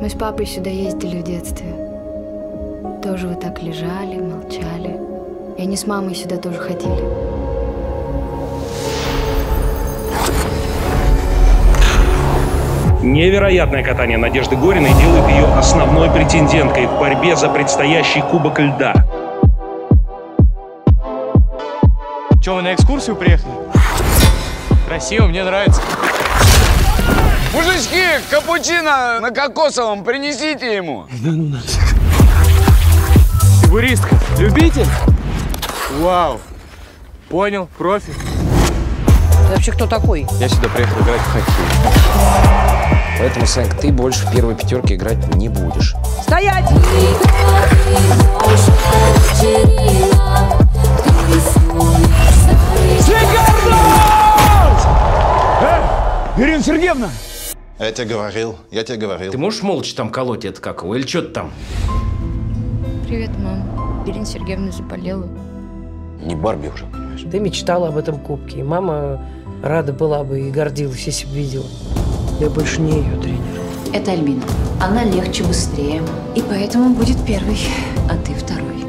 Мы с папой сюда ездили в детстве. Тоже вы так лежали, молчали. И они с мамой сюда тоже ходили. Невероятное катание Надежды Гориной делает ее основной претенденткой в борьбе за предстоящий Кубок Льда. Че, вы на экскурсию приехали? Красиво, мне нравится. Мужички, капучино на кокосовом принесите ему. Фигуристка, любитель? Вау. Понял, профи. Ты вообще кто такой? Я сюда приехал играть в хоккей. Поэтому, Санька, ты больше в первой пятерке играть не будешь. Стоять! Ирина Сергеевна! Я тебе говорил, я тебе говорил. Ты можешь молча там колоть это как его? Или что ты там? Привет, мам. Ирина Сергеевна заболела. Не Барби уже, понимаешь? Ты мечтала об этом кубке. И мама рада была бы и гордилась, если бы видела. Я больше не ее тренер. Это Альбина. Она легче, быстрее. И поэтому будет первый, а ты второй.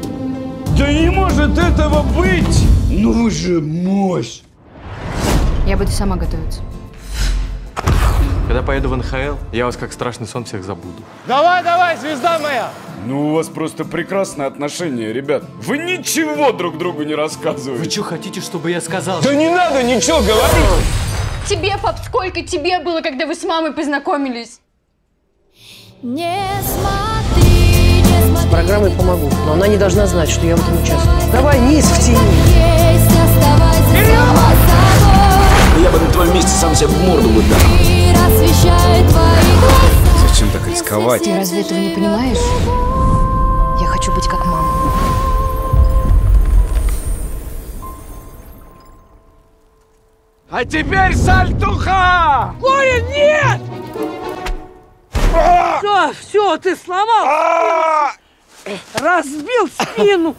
Да не может этого быть! Ну вы же мощь! Я буду сама готовиться. Когда поеду в НХЛ, я вас как страшный сон всех забуду. Давай, давай, звезда моя! Ну у вас просто прекрасное отношение, ребят. Вы ничего друг другу не рассказываете. Вы что хотите, чтобы я сказал? Да не надо ничего говорить! Тебе, пап, сколько тебе было, когда вы с мамой познакомились? Не смотри, не С смотри. программой помогу, но она не должна знать, что я в этом участвую. Давай, низ в тени. Сам себе в морду бы дал. Зачем так рисковать? Ты разве этого не понимаешь? Я хочу быть как мама. А теперь сальтуха! Все, все, ты сломал спину. Разбил спину.